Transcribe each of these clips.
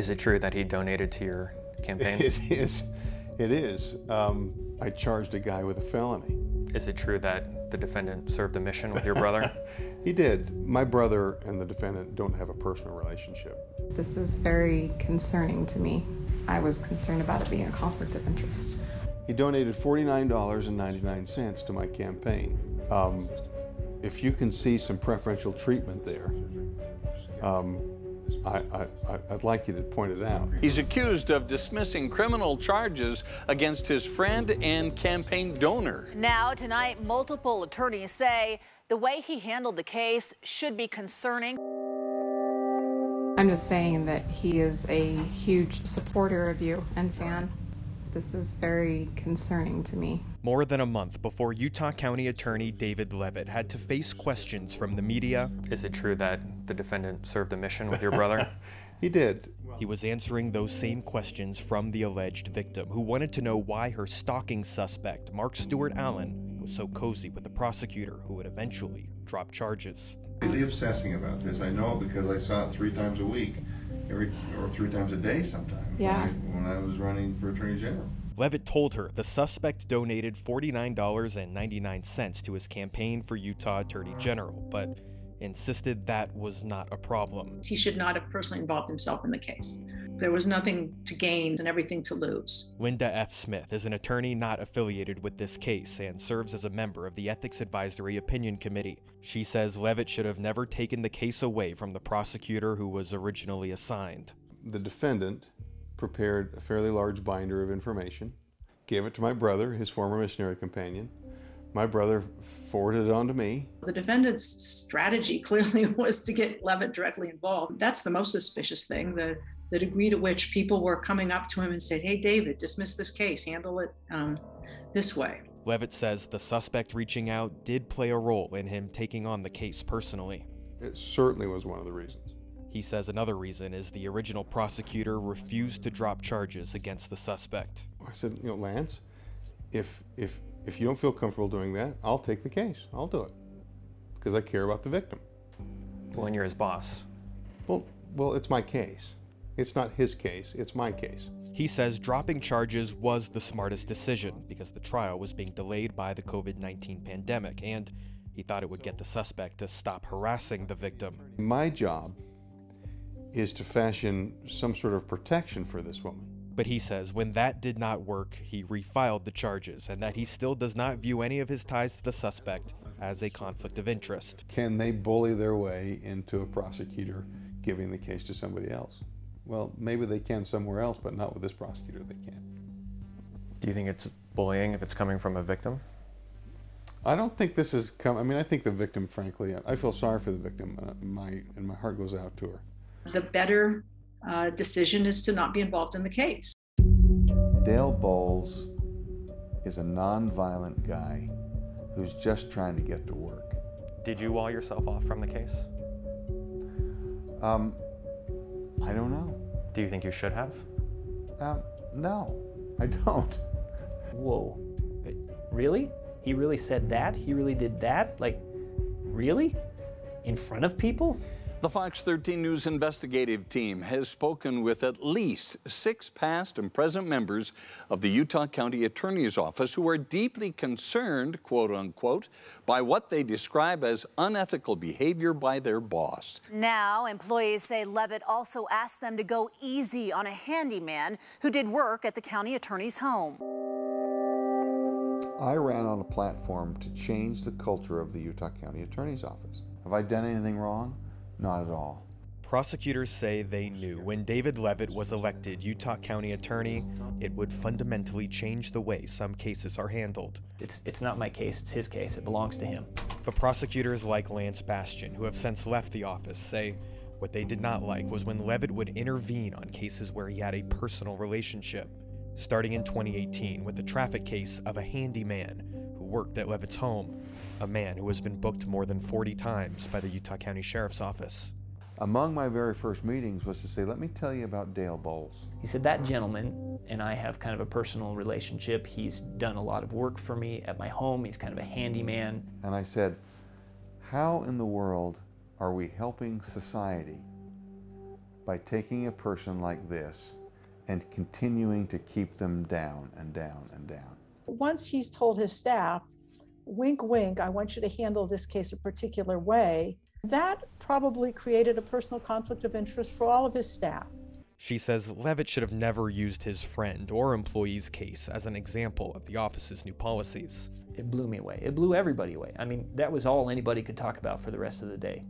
Is it true that he donated to your campaign? It is. It is. Um, I charged a guy with a felony. Is it true that the defendant served a mission with your brother? he did. My brother and the defendant don't have a personal relationship. This is very concerning to me. I was concerned about it being a conflict of interest. He donated $49.99 to my campaign. Um, if you can see some preferential treatment there, um, I, would like you to point it out. He's accused of dismissing criminal charges against his friend and campaign donor. Now, tonight, multiple attorneys say the way he handled the case should be concerning. I'm just saying that he is a huge supporter of you and fan. This is very concerning to me. More than a month before Utah County Attorney David Leavitt had to face questions from the media. Is it true that the defendant served a mission with your brother? he did. He was answering those same questions from the alleged victim, who wanted to know why her stalking suspect, Mark Stewart Allen, was so cozy with the prosecutor who would eventually drop charges. Really obsessing about this. I know because I saw it three times a week every or three times a day sometimes. Yeah. When I, when I was running for attorney general. Leavitt told her the suspect donated $49.99 to his campaign for Utah Attorney General, but insisted that was not a problem. He should not have personally involved himself in the case. There was nothing to gain and everything to lose. Linda F. Smith is an attorney not affiliated with this case and serves as a member of the Ethics Advisory Opinion Committee. She says Leavitt should have never taken the case away from the prosecutor who was originally assigned. The defendant prepared a fairly large binder of information, gave it to my brother, his former missionary companion, my brother forwarded it on to me. The defendant's strategy clearly was to get Leavitt directly involved. That's the most suspicious thing. The the degree to which people were coming up to him and said, "Hey, David, dismiss this case. Handle it um, this way." Leavitt says the suspect reaching out did play a role in him taking on the case personally. It certainly was one of the reasons. He says another reason is the original prosecutor refused to drop charges against the suspect. I said, you know, Lance, if if if you don't feel comfortable doing that, I'll take the case. I'll do it because I care about the victim. Well, and you're his boss. Well, well, it's my case. It's not his case, it's my case. He says dropping charges was the smartest decision because the trial was being delayed by the COVID 19 pandemic, and he thought it would get the suspect to stop harassing the victim. My job is to fashion some sort of protection for this woman. But he says when that did not work, he refiled the charges and that he still does not view any of his ties to the suspect as a conflict of interest. Can they bully their way into a prosecutor giving the case to somebody else? Well, maybe they can somewhere else, but not with this prosecutor, they can't. Do you think it's bullying if it's coming from a victim? I don't think this is come. I mean, I think the victim, frankly, I feel sorry for the victim. Uh, my and my heart goes out to her. The better uh, decision is to not be involved in the case. Dale Bowles is a nonviolent guy who's just trying to get to work. Did you wall yourself off from the case? Um, I don't know. Do you think you should have? Um, no, I don't. Whoa. Really? He really said that? He really did that? Like, really? In front of people? The Fox 13 News investigative team has spoken with at least six past and present members of the Utah County Attorney's Office who are deeply concerned, quote unquote, by what they describe as unethical behavior by their boss. Now, employees say Leavitt also asked them to go easy on a handyman who did work at the county attorney's home. I ran on a platform to change the culture of the Utah County Attorney's Office. Have I done anything wrong? Not at all. Prosecutors say they knew when David Leavitt was elected Utah County Attorney, it would fundamentally change the way some cases are handled. It's, it's not my case, it's his case. It belongs to him. But prosecutors like Lance Bastian, who have since left the office, say what they did not like was when Leavitt would intervene on cases where he had a personal relationship. Starting in 2018 with the traffic case of a handyman who worked at Leavitt's home a man who has been booked more than 40 times by the Utah County Sheriff's Office. Among my very first meetings was to say, let me tell you about Dale Bowles. He said, that gentleman and I have kind of a personal relationship. He's done a lot of work for me at my home. He's kind of a handyman. And I said, how in the world are we helping society by taking a person like this and continuing to keep them down and down and down. Once he's told his staff, wink, wink, I want you to handle this case a particular way, that probably created a personal conflict of interest for all of his staff. She says Leavitt should have never used his friend or employee's case as an example of the office's new policies. It blew me away. It blew everybody away. I mean, that was all anybody could talk about for the rest of the day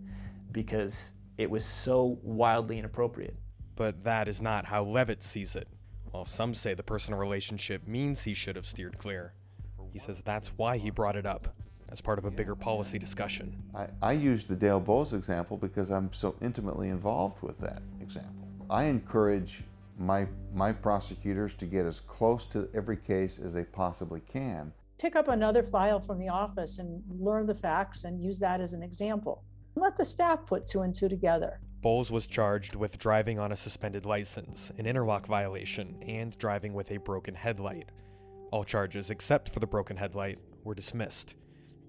because it was so wildly inappropriate. But that is not how Leavitt sees it. While some say the personal relationship means he should have steered clear, he says that's why he brought it up as part of a bigger policy discussion. I, I used the Dale Bowles example because I'm so intimately involved with that example. I encourage my, my prosecutors to get as close to every case as they possibly can. Pick up another file from the office and learn the facts and use that as an example. Let the staff put two and two together. Bowles was charged with driving on a suspended license, an interlock violation, and driving with a broken headlight. All charges, except for the broken headlight, were dismissed.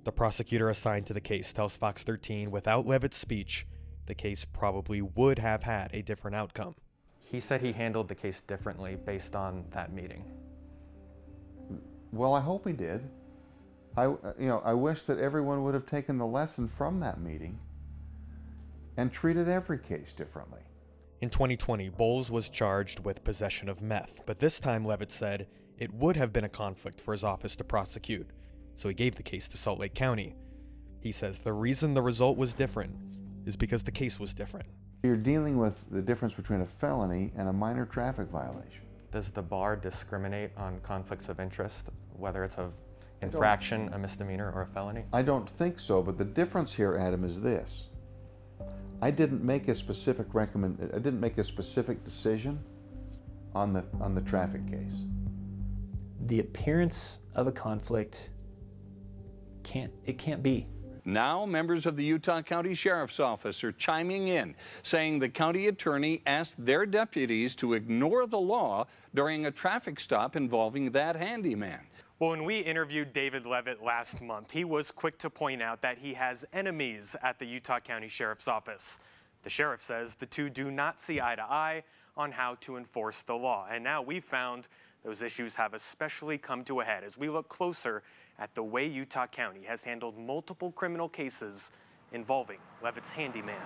The prosecutor assigned to the case tells Fox 13 without Leavitt's speech, the case probably would have had a different outcome. He said he handled the case differently based on that meeting. Well, I hope he did. I, you know, I wish that everyone would have taken the lesson from that meeting and treated every case differently. In 2020, Bowles was charged with possession of meth, but this time Leavitt said it would have been a conflict for his office to prosecute, so he gave the case to Salt Lake County. He says the reason the result was different is because the case was different. You're dealing with the difference between a felony and a minor traffic violation. Does the bar discriminate on conflicts of interest, whether it's a infraction, a misdemeanor, or a felony? I don't think so, but the difference here, Adam, is this. I didn't make a specific recommend I didn't make a specific decision on the on the traffic case. The appearance of a conflict can't it can't be. Now, members of the Utah County Sheriff's Office are chiming in, saying the county attorney asked their deputies to ignore the law during a traffic stop involving that handyman. Well, when we interviewed David Leavitt last month, he was quick to point out that he has enemies at the Utah County Sheriff's Office. The sheriff says the two do not see eye to eye on how to enforce the law. And now we found those issues have especially come to a head as we look closer at the way Utah County has handled multiple criminal cases involving Leavitt's handyman.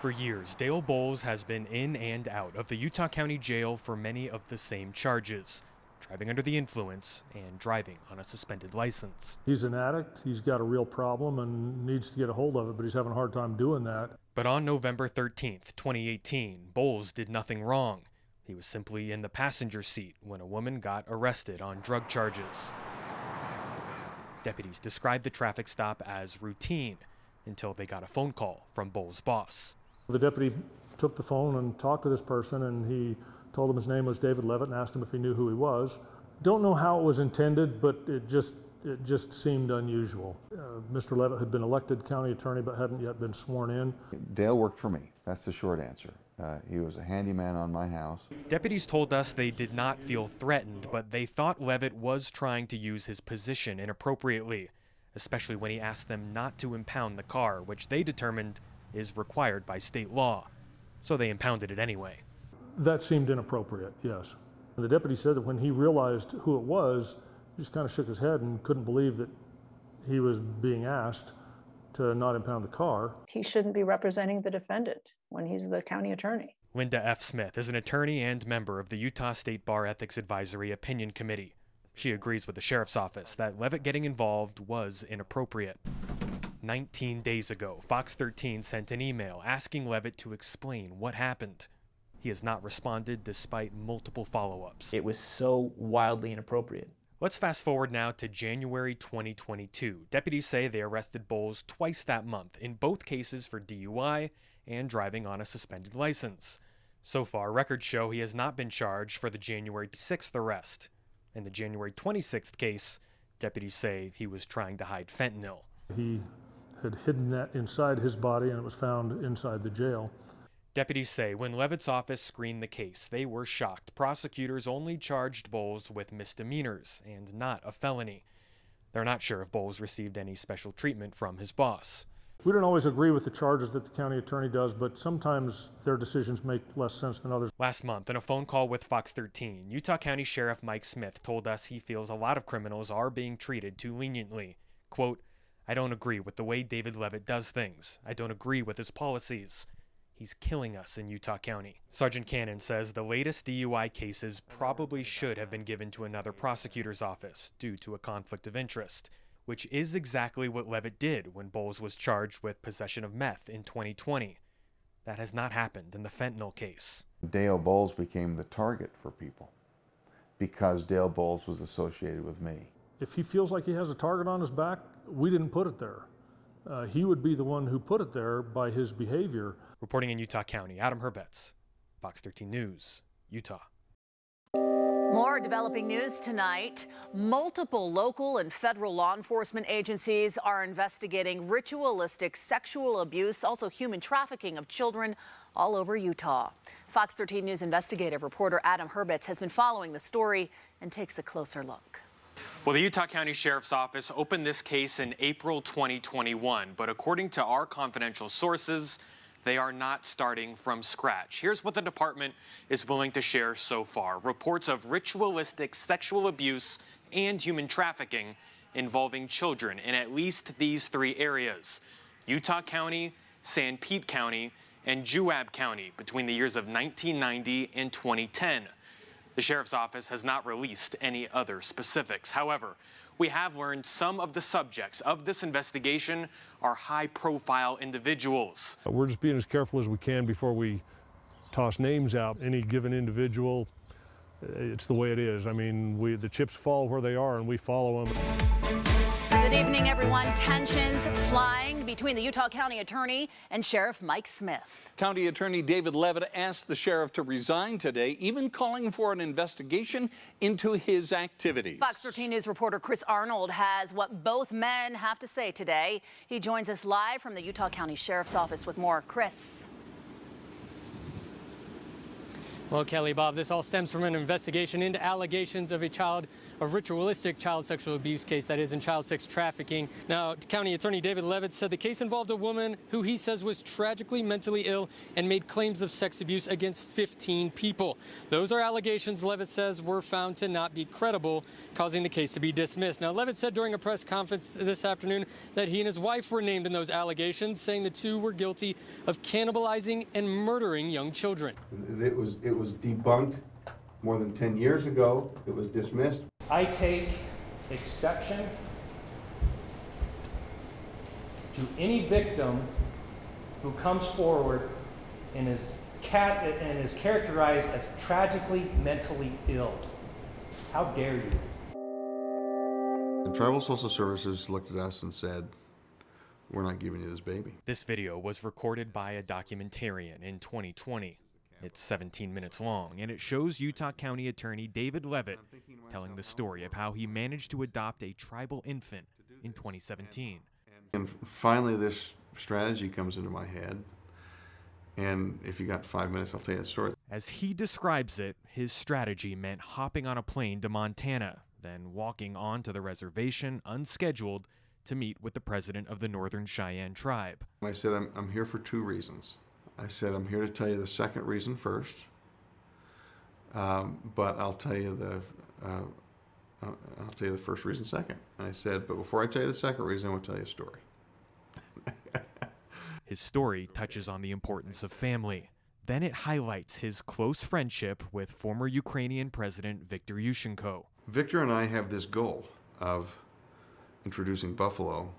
For years, Dale Bowles has been in and out of the Utah County Jail for many of the same charges driving under the influence and driving on a suspended license. He's an addict, he's got a real problem and needs to get a hold of it, but he's having a hard time doing that. But on November 13th, 2018, Bowles did nothing wrong. He was simply in the passenger seat when a woman got arrested on drug charges. Deputies described the traffic stop as routine until they got a phone call from Bowles' boss. The deputy took the phone and talked to this person, and he told him his name was David Leavitt and asked him if he knew who he was. Don't know how it was intended, but it just it just seemed unusual. Uh, Mr. Leavitt had been elected county attorney but hadn't yet been sworn in. Dale worked for me. That's the short answer. Uh, he was a handyman on my house. Deputies told us they did not feel threatened, but they thought Leavitt was trying to use his position inappropriately, especially when he asked them not to impound the car, which they determined is required by state law. So they impounded it anyway. That seemed inappropriate, yes. And the deputy said that when he realized who it was, he just kind of shook his head and couldn't believe that he was being asked to not impound the car. He shouldn't be representing the defendant when he's the county attorney. Linda F. Smith is an attorney and member of the Utah State Bar Ethics Advisory Opinion Committee. She agrees with the sheriff's office that Leavitt getting involved was inappropriate. 19 days ago, Fox 13 sent an email asking Leavitt to explain what happened. He has not responded despite multiple follow ups. It was so wildly inappropriate. Let's fast forward now to January 2022. Deputies say they arrested Bowles twice that month, in both cases for DUI and driving on a suspended license. So far, records show he has not been charged for the January 6th arrest. In the January 26th case, deputies say he was trying to hide fentanyl. He had hidden that inside his body and it was found inside the jail. Deputies say when Leavitt's office screened the case, they were shocked. Prosecutors only charged Bowles with misdemeanors and not a felony. They're not sure if Bowles received any special treatment from his boss. We don't always agree with the charges that the county attorney does, but sometimes their decisions make less sense than others. Last month, in a phone call with Fox 13, Utah County Sheriff Mike Smith told us he feels a lot of criminals are being treated too leniently. Quote, I don't agree with the way David Leavitt does things. I don't agree with his policies. He's killing us in Utah County. Sergeant Cannon says the latest DUI cases probably should have been given to another prosecutor's office due to a conflict of interest, which is exactly what Leavitt did when Bowles was charged with possession of meth in 2020. That has not happened in the fentanyl case. Dale Bowles became the target for people because Dale Bowles was associated with me. If he feels like he has a target on his back, we didn't put it there. Uh, he would be the one who put it there by his behavior. Reporting in Utah County, Adam Herbets, Fox 13 News, Utah. More developing news tonight. Multiple local and federal law enforcement agencies are investigating ritualistic sexual abuse, also human trafficking of children all over Utah. Fox 13 News investigative reporter Adam Herbets has been following the story and takes a closer look. Well, the Utah County Sheriff's Office opened this case in April 2021, but according to our confidential sources, they are not starting from scratch. Here's what the department is willing to share so far reports of ritualistic sexual abuse and human trafficking involving children in at least these three areas Utah County, Sanpete County, and Juab County between the years of 1990 and 2010. The sheriff's office has not released any other specifics. However, we have learned some of the subjects of this investigation are high profile individuals. We're just being as careful as we can before we toss names out. Any given individual, it's the way it is. I mean, we, the chips fall where they are and we follow them. Good evening, everyone. Tensions flying between the Utah County Attorney and Sheriff Mike Smith. County Attorney David Leavitt asked the sheriff to resign today, even calling for an investigation into his activities. Fox 13 News reporter Chris Arnold has what both men have to say today. He joins us live from the Utah County Sheriff's Office with more. Chris. Well, Kelly Bob, this all stems from an investigation into allegations of a child, a ritualistic child sexual abuse case that is in child sex trafficking. Now, County Attorney David Leavitt said the case involved a woman who he says was tragically mentally ill and made claims of sex abuse against 15 people. Those are allegations Leavitt says were found to not be credible, causing the case to be dismissed. Now, Leavitt said during a press conference this afternoon that he and his wife were named in those allegations, saying the two were guilty of cannibalizing and murdering young children. It was, it was debunked more than 10 years ago. It was dismissed. I take exception to any victim who comes forward and is, cat- and is characterized as tragically mentally ill. How dare you? And Tribal Social Services looked at us and said, we're not giving you this baby. This video was recorded by a documentarian in 2020. It's 17 minutes long, and it shows Utah County Attorney David Leavitt telling the story of how he managed to adopt a tribal infant in 2017. And finally, this strategy comes into my head. And if you got five minutes, I'll tell you the story. As he describes it, his strategy meant hopping on a plane to Montana, then walking onto the reservation unscheduled to meet with the president of the Northern Cheyenne tribe. I said, I'm, I'm here for two reasons. I said, I'm here to tell you the second reason first, um, but I'll tell you the uh, I'll tell you the first reason second. And I said, but before I tell you the second reason, I want to tell you a story. his story touches on the importance of family. Then it highlights his close friendship with former Ukrainian President Viktor Yushchenko. Victor and I have this goal of introducing buffalo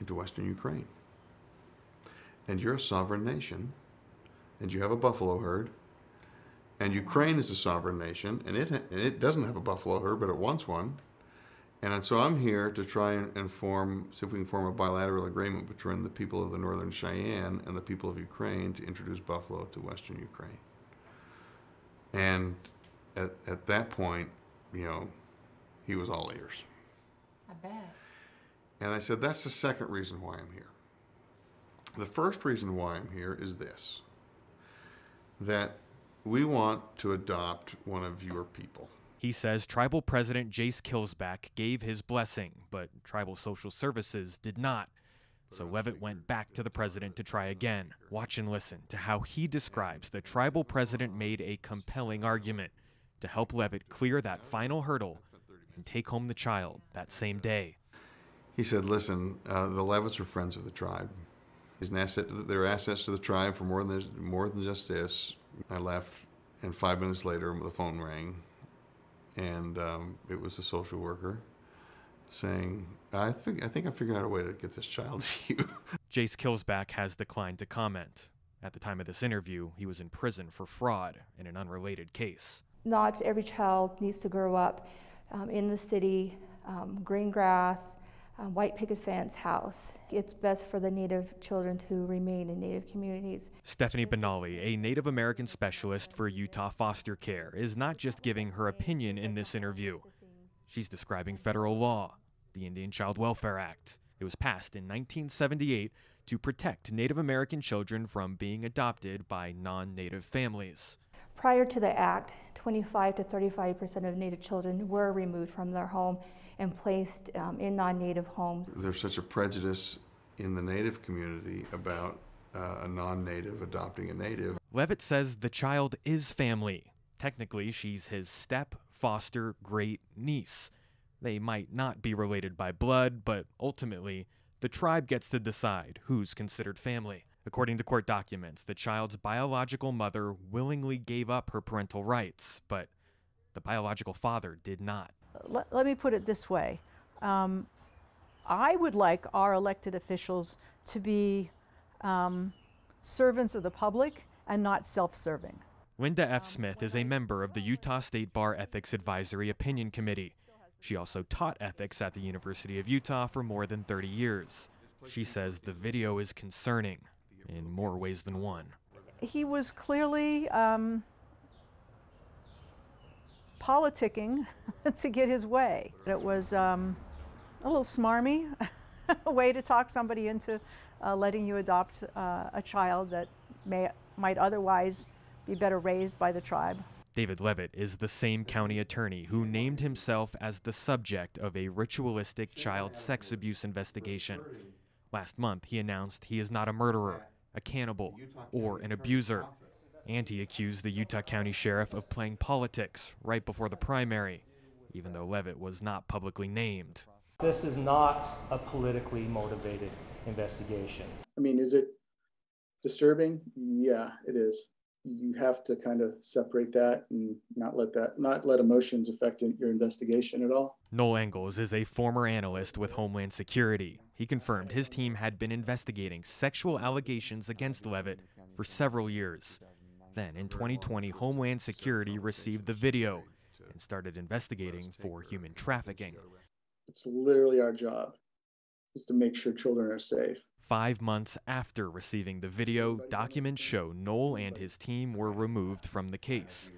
into Western Ukraine. And you're a sovereign nation, and you have a buffalo herd, and Ukraine is a sovereign nation, and it, and it doesn't have a buffalo herd, but it wants one. And so I'm here to try and inform, see if we can form a bilateral agreement between the people of the Northern Cheyenne and the people of Ukraine to introduce buffalo to Western Ukraine. And at, at that point, you know, he was all ears. I bet. And I said, that's the second reason why I'm here. The first reason why I'm here is this that we want to adopt one of your people. He says tribal president Jace Killsback gave his blessing, but tribal social services did not. So Leavitt went back to the president to try again. Watch and listen to how he describes the tribal president made a compelling argument to help Leavitt clear that final hurdle and take home the child that same day. He said, listen, uh, the Leavitts are friends of the tribe. He's an asset to the, they're assets to the tribe for more than, more than just this. I left, and five minutes later, the phone rang, and um, it was the social worker saying, I, think I think I figured out a way to get this child to you. Jace Killsback has declined to comment. At the time of this interview, he was in prison for fraud in an unrelated case. Not every child needs to grow up um, in the city, um, green grass, um, white picket fence house. It's best for the Native children to remain in Native communities. Stephanie Benally, a Native American specialist for Utah foster care, is not just giving her opinion in this interview. She's describing federal law, the Indian Child Welfare Act. It was passed in 1978 to protect Native American children from being adopted by non Native families. Prior to the act, 25 to 35 percent of Native children were removed from their home and placed um, in non Native homes. There's such a prejudice in the Native community about uh, a non Native adopting a Native. Leavitt says the child is family. Technically, she's his step, foster, great niece. They might not be related by blood, but ultimately, the tribe gets to decide who's considered family. According to court documents, the child's biological mother willingly gave up her parental rights, but the biological father did not. Let, let me put it this way. Um, I would like our elected officials to be um, servants of the public and not self serving. Linda F. Smith is a member of the Utah State Bar Ethics Advisory Opinion Committee. She also taught ethics at the University of Utah for more than 30 years. She says the video is concerning in more ways than one. He was clearly um, politicking to get his way. It was um, a little smarmy, a way to talk somebody into uh, letting you adopt uh, a child that may might otherwise be better raised by the tribe. David Leavitt is the same county attorney who named himself as the subject of a ritualistic child sex abuse investigation. Last month, he announced he is not a murderer, a cannibal, or an abuser. And he accused the Utah County Sheriff of playing politics right before the primary, even though Leavitt was not publicly named. This is not a politically motivated investigation. I mean, is it disturbing? Yeah, it is. You have to kind of separate that and not let that, not let emotions affect your investigation at all. Noel Engels is a former analyst with Homeland Security. He confirmed his team had been investigating sexual allegations against Leavitt for several years. Then, in 2020, Homeland Security received the video and started investigating for human trafficking. It's literally our job is to make sure children are safe. Five months after receiving the video, documents show Noel and his team were removed from the case.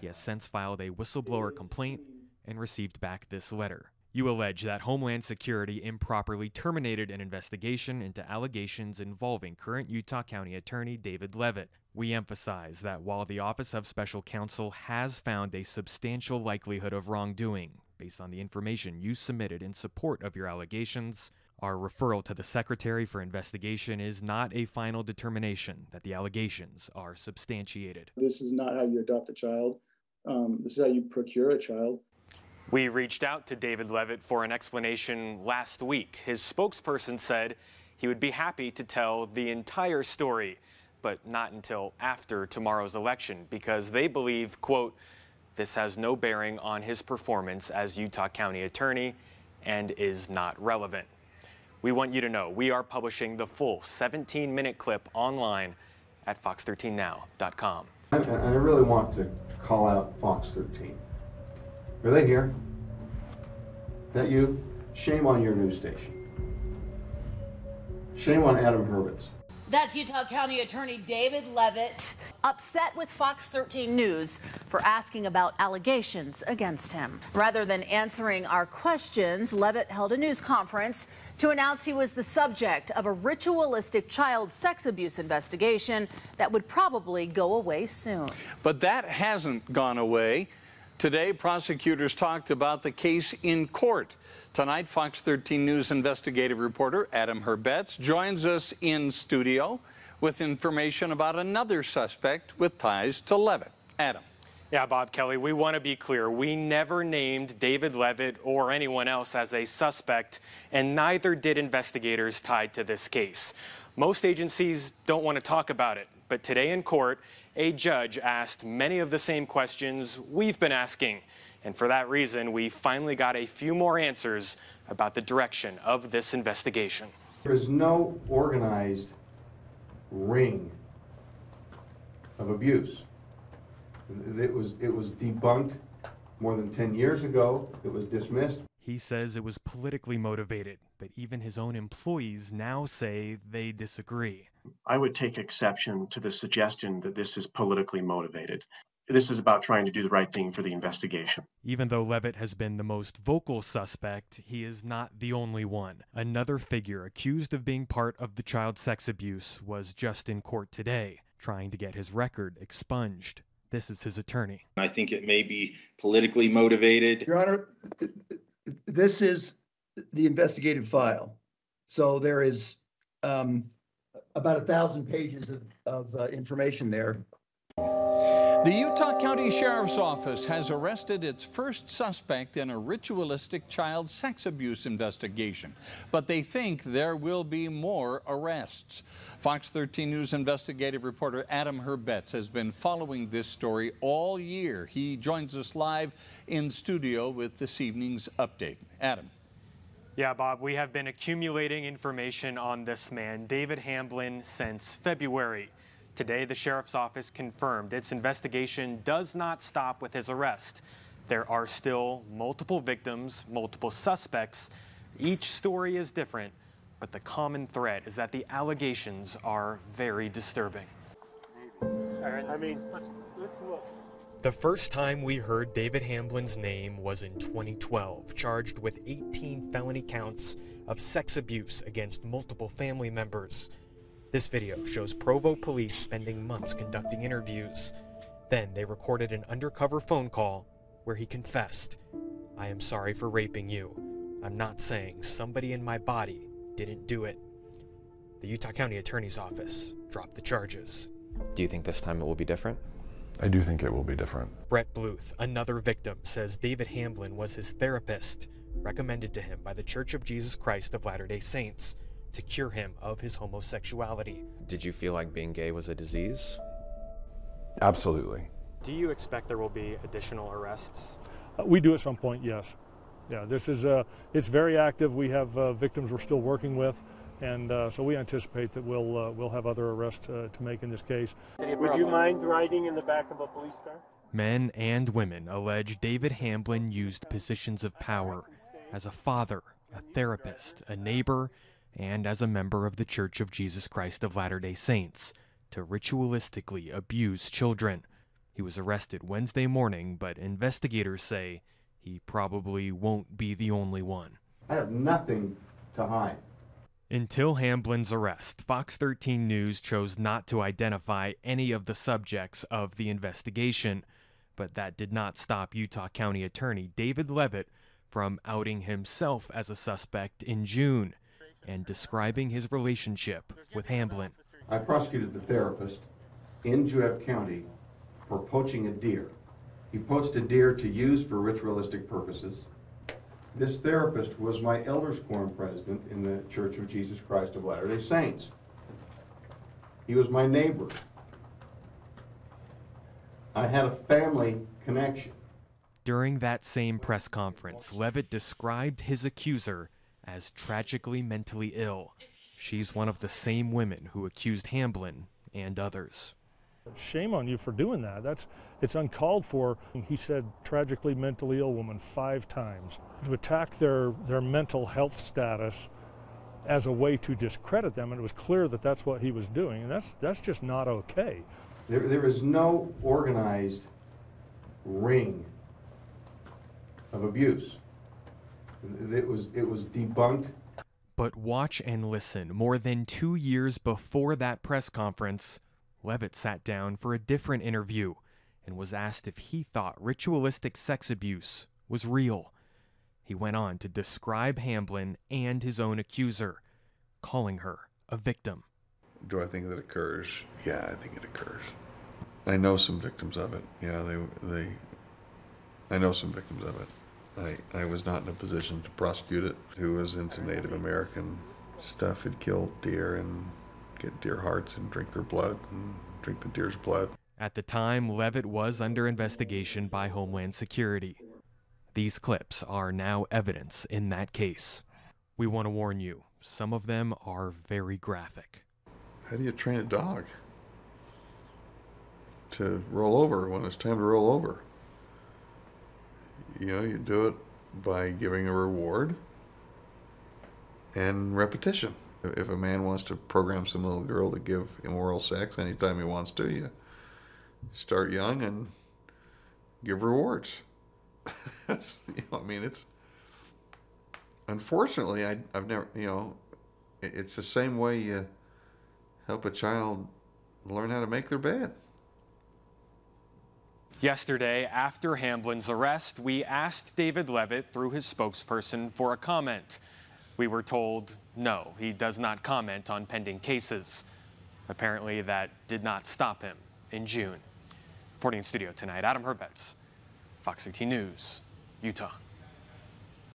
He has since filed a whistleblower complaint and received back this letter. You allege that Homeland Security improperly terminated an investigation into allegations involving current Utah County Attorney David Leavitt. We emphasize that while the Office of Special Counsel has found a substantial likelihood of wrongdoing based on the information you submitted in support of your allegations, our referral to the Secretary for Investigation is not a final determination that the allegations are substantiated. This is not how you adopt a child. Um, this is how you procure a child. We reached out to David Leavitt for an explanation last week. His spokesperson said he would be happy to tell the entire story, but not until after tomorrow's election because they believe, quote, this has no bearing on his performance as Utah County Attorney and is not relevant. We want you to know we are publishing the full 17 minute clip online at fox13now.com. And I really want to call out Fox 13. Are they here? That you? Shame on your news station. Shame on Adam Hurwitz. That's Utah County Attorney David Leavitt, upset with Fox 13 News for asking about allegations against him. Rather than answering our questions, Leavitt held a news conference to announce he was the subject of a ritualistic child sex abuse investigation that would probably go away soon. But that hasn't gone away. Today, prosecutors talked about the case in court. Tonight, Fox 13 News investigative reporter Adam Herbets joins us in studio with information about another suspect with ties to Leavitt. Adam. Yeah, Bob Kelly, we want to be clear. We never named David Leavitt or anyone else as a suspect, and neither did investigators tied to this case. Most agencies don't want to talk about it, but today in court, a judge asked many of the same questions we've been asking. And for that reason, we finally got a few more answers about the direction of this investigation. There is no organized ring of abuse. It was, it was debunked more than 10 years ago. It was dismissed. He says it was politically motivated, but even his own employees now say they disagree. I would take exception to the suggestion that this is politically motivated. This is about trying to do the right thing for the investigation. Even though Leavitt has been the most vocal suspect, he is not the only one. Another figure accused of being part of the child sex abuse was just in court today, trying to get his record expunged. This is his attorney. I think it may be politically motivated. Your Honor, this is the investigative file. So there is um, about a thousand pages of, of uh, information there. The Utah County Sheriff's Office has arrested its first suspect in a ritualistic child sex abuse investigation, but they think there will be more arrests. Fox 13 News investigative reporter Adam Herbets has been following this story all year. He joins us live in studio with this evening's update. Adam. Yeah, Bob, we have been accumulating information on this man, David Hamblin, since February. Today, the sheriff's office confirmed its investigation does not stop with his arrest. There are still multiple victims, multiple suspects. Each story is different, but the common thread is that the allegations are very disturbing. I mean, let's, let's look. The first time we heard David Hamblin's name was in 2012, charged with 18 felony counts of sex abuse against multiple family members. This video shows Provo police spending months conducting interviews. Then they recorded an undercover phone call where he confessed, I am sorry for raping you. I'm not saying somebody in my body didn't do it. The Utah County Attorney's Office dropped the charges. Do you think this time it will be different? I do think it will be different. Brett Bluth, another victim, says David Hamblin was his therapist, recommended to him by the Church of Jesus Christ of Latter day Saints to cure him of his homosexuality. Did you feel like being gay was a disease? Absolutely. Do you expect there will be additional arrests? Uh, we do at some point, yes. Yeah, this is uh, it's very active. We have uh, victims we're still working with, and uh, so we anticipate that we'll uh, we'll have other arrests uh, to make in this case. Would you mind riding in the back of a police car? Men and women allege David Hamblin used positions of power as a father, a therapist, a neighbor, and as a member of the Church of Jesus Christ of Latter day Saints to ritualistically abuse children. He was arrested Wednesday morning, but investigators say he probably won't be the only one. I have nothing to hide. Until Hamblin's arrest, Fox 13 News chose not to identify any of the subjects of the investigation, but that did not stop Utah County Attorney David Leavitt from outing himself as a suspect in June and describing his relationship with Hamblin. I prosecuted the therapist in Juab County for poaching a deer. He poached a deer to use for ritualistic purposes. This therapist was my elders quorum president in the Church of Jesus Christ of Latter-day Saints. He was my neighbor. I had a family connection. During that same press conference, Leavitt described his accuser as tragically mentally ill. She's one of the same women who accused Hamblin and others. Shame on you for doing that. That's it's uncalled for. He said tragically mentally ill woman five times. To attack their their mental health status as a way to discredit them, and it was clear that that's what he was doing, and that's that's just not okay. There, there is no organized ring of abuse. It was it was debunked. But watch and listen. More than two years before that press conference, Leavitt sat down for a different interview and was asked if he thought ritualistic sex abuse was real. He went on to describe Hamblin and his own accuser, calling her a victim. Do I think that occurs? Yeah, I think it occurs. I know some victims of it. Yeah, they they. I know some victims of it. I I was not in a position to prosecute it. Who was into oh, Native American stuff? Had killed deer and get deer hearts and drink their blood and drink the deer's blood. At the time, Leavitt was under investigation by Homeland Security. These clips are now evidence in that case. We want to warn you, some of them are very graphic. How do you train a dog to roll over when it's time to roll over? You know, you do it by giving a reward and repetition. If a man wants to program some little girl to give immoral sex anytime he wants to, you start young and give rewards. you know, I mean, it's unfortunately, I, I've never, you know, it's the same way you help a child learn how to make their bed. Yesterday, after Hamblin's arrest, we asked David Leavitt through his spokesperson for a comment. We were told no, he does not comment on pending cases. Apparently, that did not stop him in June. Reporting in studio tonight, Adam Herbets, Fox 18 News, Utah.